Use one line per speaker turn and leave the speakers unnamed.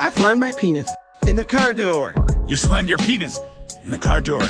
I slammed my penis in the car door.
You slammed your penis in the car door.